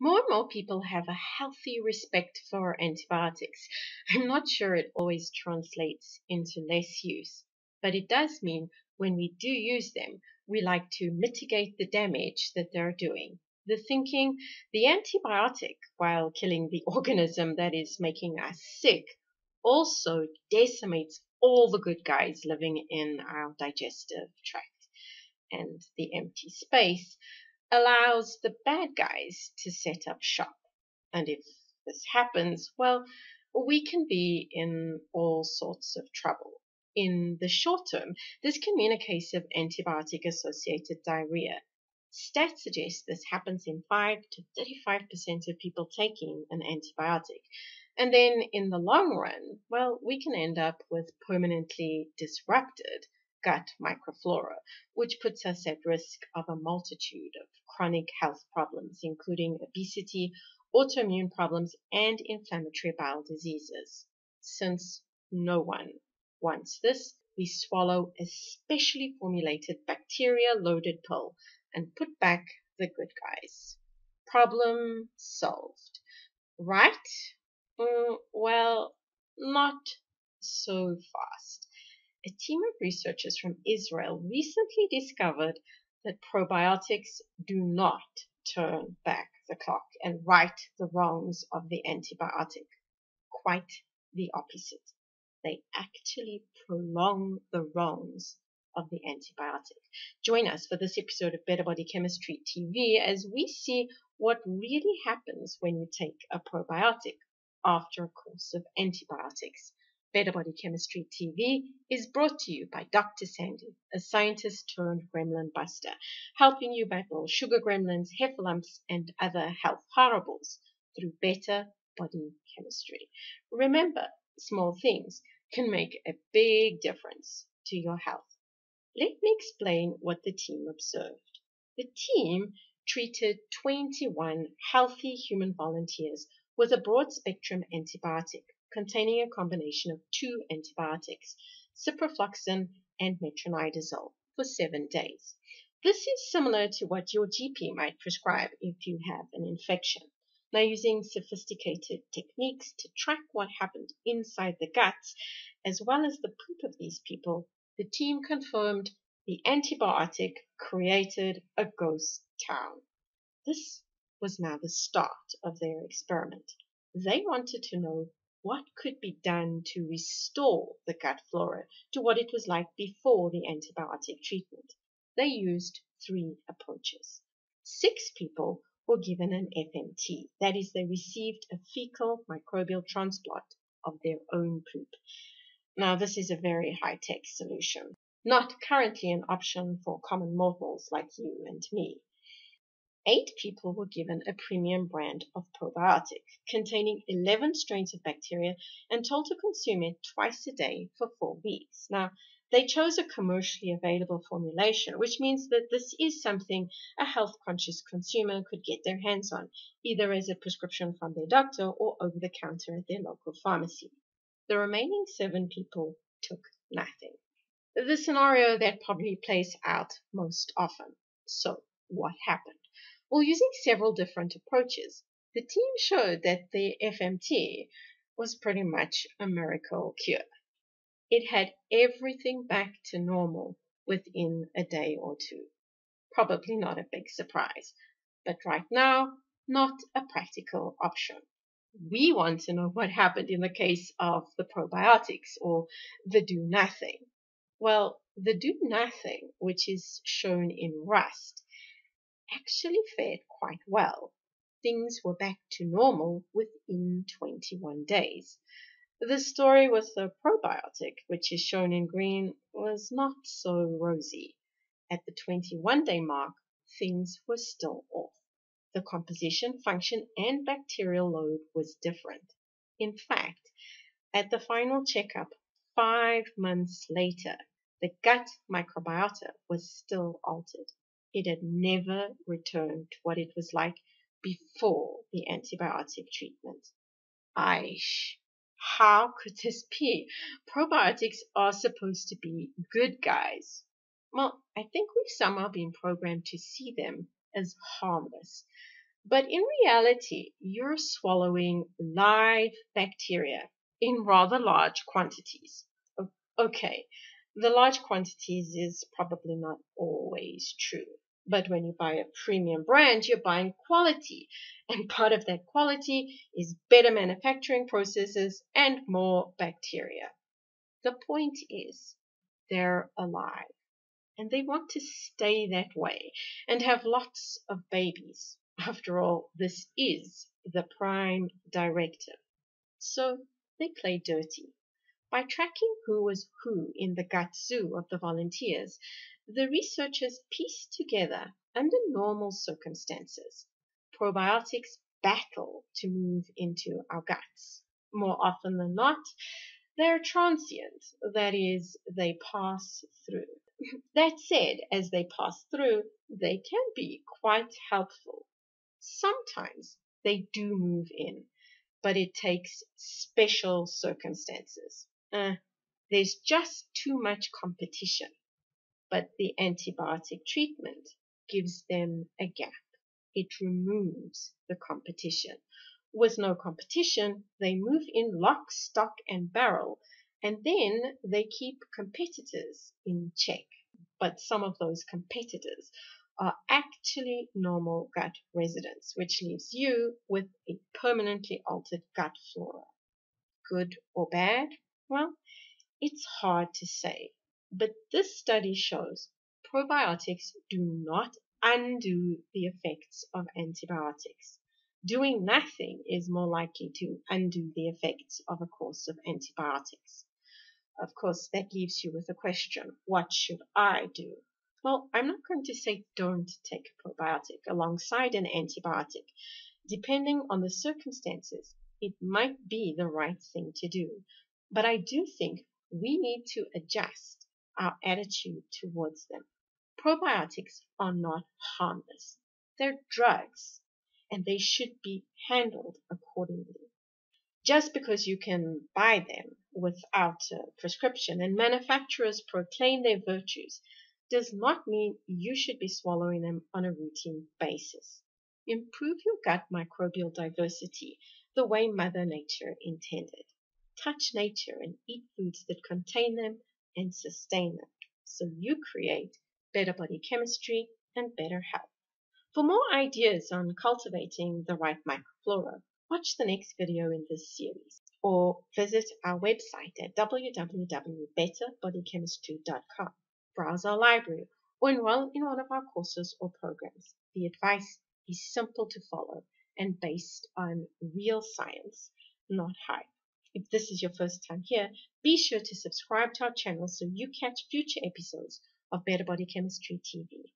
More and more people have a healthy respect for antibiotics. I'm not sure it always translates into less use, but it does mean when we do use them, we like to mitigate the damage that they're doing. The thinking, the antibiotic, while killing the organism that is making us sick, also decimates all the good guys living in our digestive tract. And the empty space allows the bad guys to set up shop. And if this happens, well, we can be in all sorts of trouble. In the short term, this can mean a case of antibiotic associated diarrhea. Stats suggest this happens in 5 to 35% of people taking an antibiotic. And then in the long run, well, we can end up with permanently disrupted gut microflora, which puts us at risk of a multitude of chronic health problems, including obesity, autoimmune problems, and inflammatory bowel diseases. Since no one wants this, we swallow a specially formulated bacteria loaded pill and put back the good guys. Problem solved. Right? Mm, well, not so fast a team of researchers from Israel recently discovered that probiotics do not turn back the clock and right the wrongs of the antibiotic. Quite the opposite. They actually prolong the wrongs of the antibiotic. Join us for this episode of Better Body Chemistry TV as we see what really happens when you take a probiotic after a course of antibiotics. Better Body Chemistry TV is brought to you by Dr. Sandy, a scientist turned gremlin buster, helping you battle sugar gremlins, heffalumps, and other health horribles through better body chemistry. Remember, small things can make a big difference to your health. Let me explain what the team observed. The team treated 21 healthy human volunteers with a broad spectrum antibiotic containing a combination of two antibiotics, ciprofloxacin and metronidazole, for seven days. This is similar to what your GP might prescribe if you have an infection. Now, using sophisticated techniques to track what happened inside the guts, as well as the poop of these people, the team confirmed the antibiotic created a ghost town. This was now the start of their experiment. They wanted to know what could be done to restore the gut flora to what it was like before the antibiotic treatment. They used three approaches. Six people were given an FMT, that is, they received a fecal microbial transplant of their own poop. Now, this is a very high tech solution, not currently an option for common mortals like you and me eight people were given a premium brand of probiotic containing 11 strains of bacteria and told to consume it twice a day for four weeks. Now, they chose a commercially available formulation, which means that this is something a health conscious consumer could get their hands on, either as a prescription from their doctor or over the counter at their local pharmacy. The remaining seven people took nothing. The scenario that probably plays out most often. So, what happened? While using several different approaches, the team showed that the FMT was pretty much a miracle cure. It had everything back to normal within a day or two. Probably not a big surprise, but right now, not a practical option. We want to know what happened in the case of the probiotics or the do nothing. Well, the do nothing, which is shown in rust, actually fared quite well. Things were back to normal within 21 days. The story with the probiotic, which is shown in green, was not so rosy. At the 21 day mark, things were still off. The composition, function, and bacterial load was different. In fact, at the final checkup, five months later, the gut microbiota was still altered it had never returned to what it was like before the antibiotic treatment. Aish, how could this be? Probiotics are supposed to be good guys. Well, I think we've somehow been programmed to see them as harmless. But in reality, you're swallowing live bacteria in rather large quantities. Okay, the large quantities is probably not always true. But when you buy a premium brand, you're buying quality. And part of that quality is better manufacturing processes and more bacteria. The point is, they're alive. And they want to stay that way and have lots of babies. After all, this is the prime directive. So they play dirty. By tracking who was who in the gut zoo of the volunteers, the researchers pieced together, under normal circumstances, probiotics battle to move into our guts. More often than not, they're transient, that is, they pass through. That said, as they pass through, they can be quite helpful. Sometimes they do move in, but it takes special circumstances. Uh, there's just too much competition. But the antibiotic treatment gives them a gap. It removes the competition. With no competition, they move in lock, stock, and barrel, and then they keep competitors in check. But some of those competitors are actually normal gut residents, which leaves you with a permanently altered gut flora. Good or bad? Well, it's hard to say, but this study shows probiotics do not undo the effects of antibiotics. Doing nothing is more likely to undo the effects of a course of antibiotics. Of course, that leaves you with a question what should I do? Well, I'm not going to say don't take a probiotic alongside an antibiotic. Depending on the circumstances, it might be the right thing to do. But I do think we need to adjust our attitude towards them. Probiotics are not harmless. They're drugs and they should be handled accordingly. Just because you can buy them without a prescription and manufacturers proclaim their virtues does not mean you should be swallowing them on a routine basis. Improve your gut microbial diversity the way Mother Nature intended touch nature and eat foods that contain them and sustain them. So you create better body chemistry and better health. For more ideas on cultivating the right microflora, watch the next video in this series or visit our website at www.betterbodychemistry.com. Browse our library or enroll in one of our courses or programs. The advice is simple to follow and based on real science, not hype. If this is your first time here, be sure to subscribe to our channel so you catch future episodes of Better Body Chemistry TV.